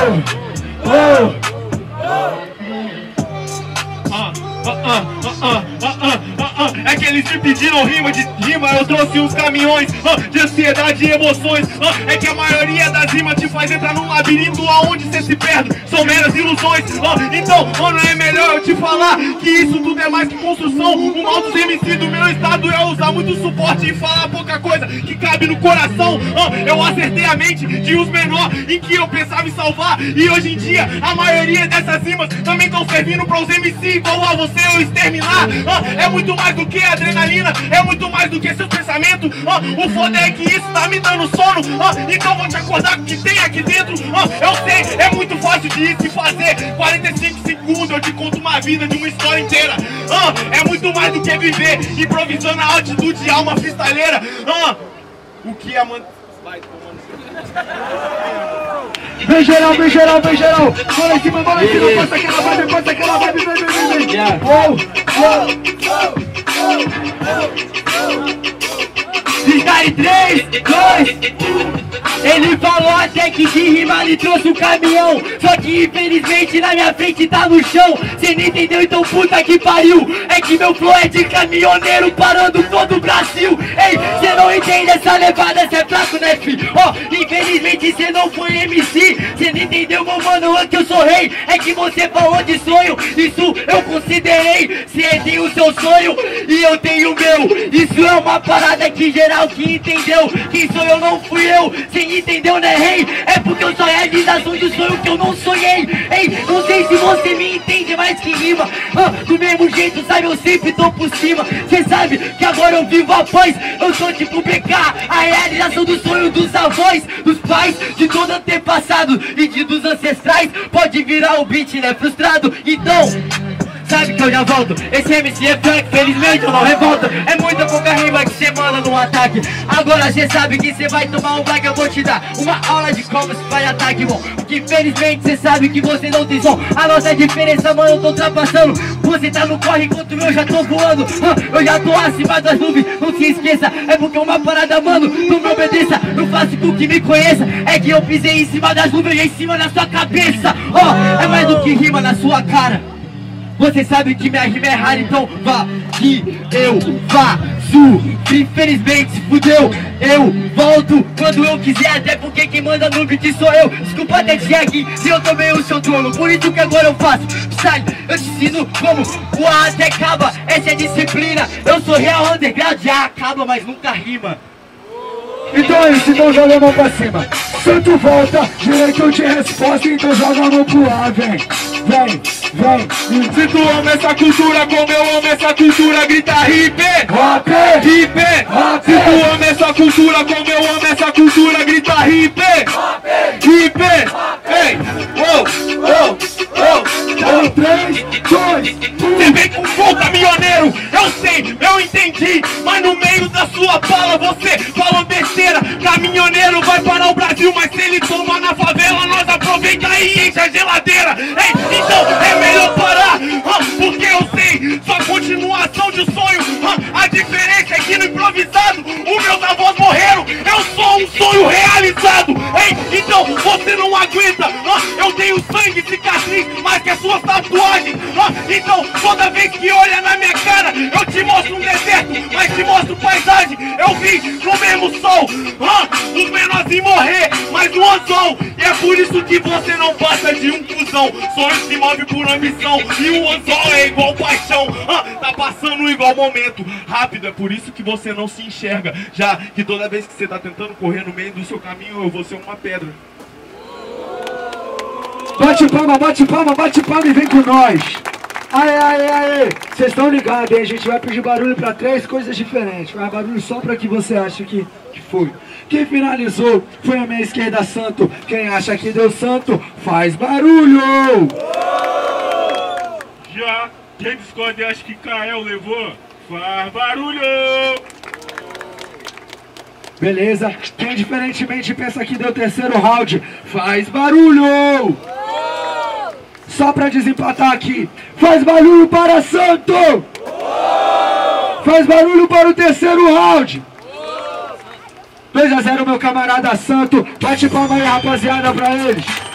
oh. Ah, ah, ah, ah, ah, ah, ah, ah. É que eles te pediram rima de rima, eu trouxe uns caminhões ah, de ansiedade e emoções. Ah, é que a maioria das rimas te faz entrar num labirinto aonde você se perde, são meras ilusões. Ah, então, mano, é melhor eu te falar que isso tudo é mais que construção. O mal dos MC do meu estado é usar muito suporte e falar pouca coisa que cabe no coração. Eu acertei a mente de uns menor em que eu pensava em salvar. E hoje em dia, a maioria dessas rimas também estão servindo para os MC igual a você eu exterminar. É muito mais do que adrenalina, é muito mais do que seus pensamentos. Ah, o foda é que isso tá me dando sono. Ah, então vou te acordar com o que tem aqui dentro. Ah, eu sei, é muito fácil de se fazer. 45 segundos eu te conto uma vida de uma história inteira. É muito mais do que viver, improvisando a altitude de alma freestyleira. Ah, o que a man... Vai, tomando. Vem geral, vem geral, vem geral. Bola em cima, bola em cima. Passa aquela vibe, passa aquela vibe. Vem, vem, vem, vem. Oh, Freestyle 3, 2, Ele falou até que de rima ele trouxe um caminhão. Só que infelizmente na minha frente tá no chão. Cê não entendeu então puta que pariu. É que meu flow é de caminhoneiro parando todo o Brasil. Ei, cê não entende essa levada, cê é fraco né fi Ó, infelizmente cê não foi MC Cê não entendeu meu mano, é que eu sou rei. É que você falou de sonho, isso eu considerei. Cê tem o seu sonho e eu tenho o meu. Isso é uma parada que geral que entendeu. Quem sou eu não fui eu, cê entendeu né rei? É porque eu sou a realização de sonho que eu não sonhei. Ei, não sei se você me entende mais que rima. Ah, Do mesmo jeito, sabe, eu sempre tô por cima. Cê sabe que agora eu vivo após. Eu sou tipo BK, a realização do sonho dos avós Dos pais, de todo antepassado E de dos ancestrais. Pode virar o beat, né, frustrado? Então... Sabe que eu já volto, esse MC é funk, felizmente eu não revolto. É muita pouca rima que cê manda no ataque. Agora cê sabe que cê vai tomar um black Eu vou te dar uma aula de como se faz ataque, bom Porque felizmente cê sabe que você não tem som. A nossa diferença, mano, eu tô ultrapassando. Você tá no corre enquanto eu já tô voando. Eu já tô acima das nuvens, não se esqueça É porque uma parada, mano, não me obedeça. Não faço com que me conheça. É que eu pisei em cima das nuvens e em cima da sua cabeça. Ó, oh, é mais do que rima na sua cara você sabe que minha rima é rara, então vá que eu faço. Infelizmente se fudeu, eu volto quando eu quiser Até porque quem manda no beat sou eu. Desculpa até aqui, se eu tomei o seu trono Por isso que agora eu faço. Sai, eu te ensino como o até acaba Essa é disciplina, eu sou real underground Já acaba, mas nunca rima. Então é isso, então joga a mão pra cima. Santo volta, direito de resposta Então joga a mão pro ar, vem Vem, vem. Se tu ama essa cultura como eu amo essa cultura Grita hip, Rap, hip. Se tu ama essa cultura como eu amo essa cultura Grita hip, hip Ei, oh, oh, oh, um, três, dois, Você um vem com flow caminhoneiro, eu sei, eu entendi Mas no meio da sua fala você falou besteira. Caminhoneiro vai parar o Brasil, mas se ele toma na favela Nós aproveita e enche a geladeira continuação de sonho, eu tenho sangue, cicatriz, mais que as suas tatuagens ah, Então toda vez que olha na minha cara Eu te mostro um deserto, mas te mostro paisagem. Eu vi no mesmo sol, ah, os menorzinhos morrer Mas no anzol, e é por isso que você não passa de um cuzão. Sonho se move por ambição E o anzol é igual paixão Tá passando igual momento. Rápido, é por isso que você não se enxerga. Já que toda vez que você tá tentando correr no meio do seu caminho Eu vou ser uma pedra Bate palma, bate palma, bate palma e vem com nós. Aê, aê, aê. Vocês estão ligados, hein? A gente vai pedir barulho para três coisas diferentes. Vai barulho só para que você acha que, que foi. Quem finalizou foi a minha esquerda santo. Quem acha que deu santo, faz barulho. Já quem discorda e acha que Kael levou Faz barulho Beleza? Quem diferentemente pensa que deu terceiro round, faz barulho. Só pra desempatar aqui. Faz barulho para Santo. Faz barulho para o terceiro round. 2 a 0 meu camarada Santo. Bate palma aí, rapaziada, pra eles.